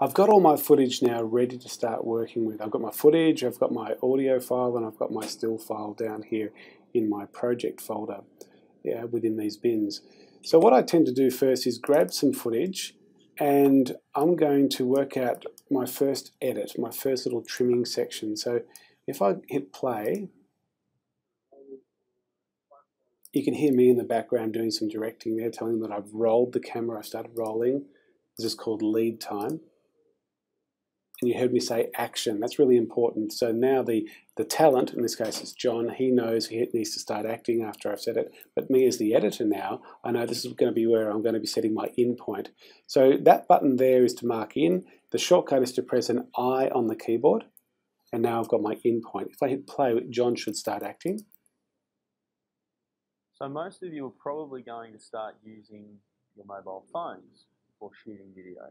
I've got all my footage now ready to start working with. I've got my footage, I've got my audio file, and I've got my still file down here in my project folder yeah, within these bins. So what I tend to do first is grab some footage and I'm going to work out my first edit, my first little trimming section. So if I hit play, you can hear me in the background doing some directing there, telling them that I've rolled the camera, I've started rolling. This is called lead time and you heard me say action. That's really important. So now the, the talent, in this case it's John, he knows he needs to start acting after I've said it. But me as the editor now, I know this is going to be where I'm going to be setting my in point. So that button there is to mark in. The shortcut is to press an I on the keyboard. And now I've got my in point. If I hit play, John should start acting. So most of you are probably going to start using your mobile phones for shooting video.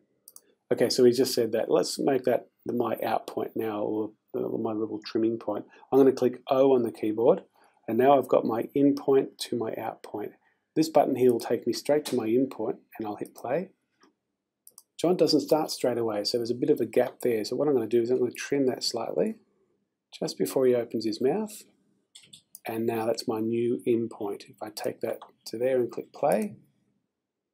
Okay, so we just said that. Let's make that my out point now, or uh, my little trimming point. I'm going to click O on the keyboard, and now I've got my in point to my out point. This button here will take me straight to my in point, and I'll hit play. John doesn't start straight away, so there's a bit of a gap there. So what I'm going to do is I'm going to trim that slightly, just before he opens his mouth. And now that's my new in point. If I take that to there and click play.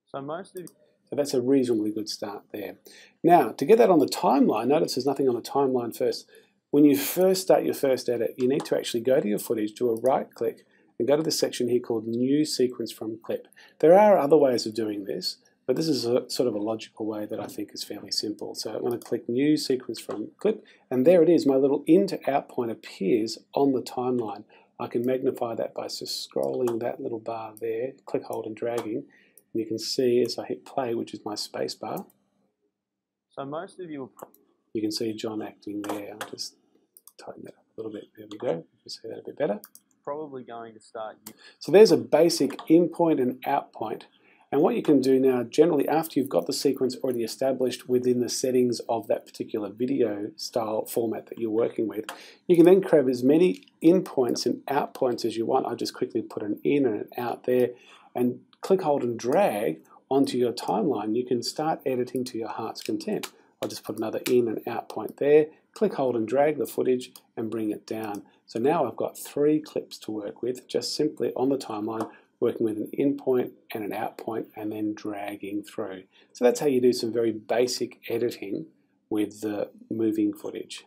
So most of so that's a reasonably good start there. Now, to get that on the timeline, notice there's nothing on the timeline first. When you first start your first edit, you need to actually go to your footage, do a right click, and go to the section here called New Sequence from Clip. There are other ways of doing this, but this is a, sort of a logical way that I think is fairly simple. So I'm going to click New Sequence from Clip, and there it is. My little in to out point appears on the timeline. I can magnify that by just scrolling that little bar there, click, hold, and dragging, and you can see as I hit play, which is my space bar. So most of you You can see John acting there. I'll just tighten that up a little bit. There we go. You can see that a bit better. Probably going to start. So there's a basic in point and out point. And what you can do now, generally after you've got the sequence already established within the settings of that particular video style format that you're working with, you can then grab as many in points and out points as you want. I'll just quickly put an in and an out there and click, hold, and drag onto your timeline, you can start editing to your heart's content. I'll just put another in and out point there, click, hold, and drag the footage and bring it down. So now I've got three clips to work with, just simply on the timeline, working with an in point and an out point, and then dragging through. So that's how you do some very basic editing with the moving footage.